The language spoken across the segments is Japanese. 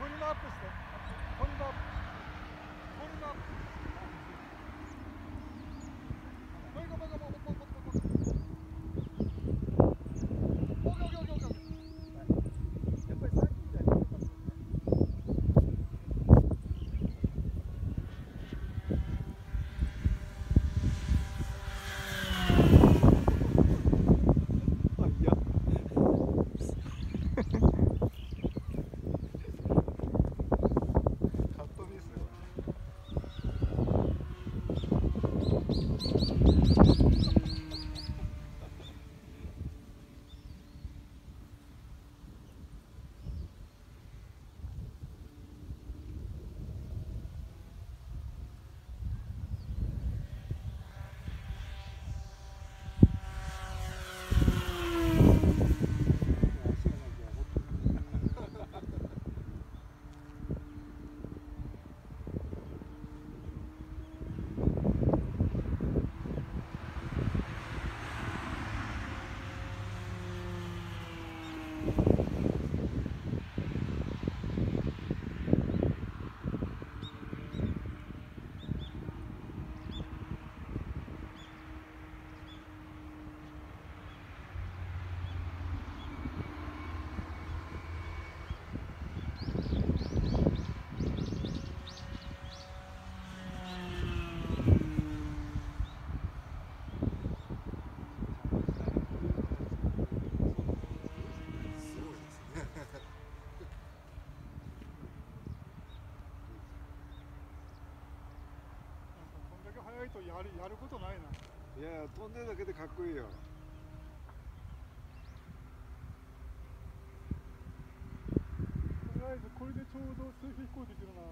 Kolini atmıştı. Kolini atmıştı. ことやるやることないな。いや飛んでるだけでかっこいいよとりあえずこれでちょうど水平飛行できるな。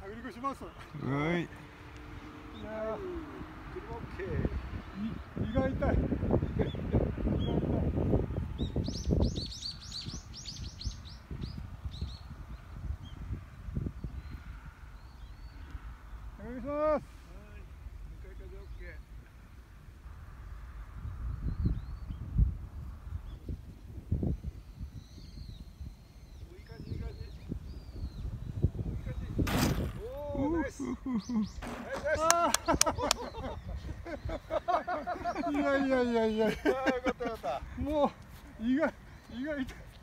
着陸します。いはいお願いします。いやいやいやいや、もう胃が胃が痛い。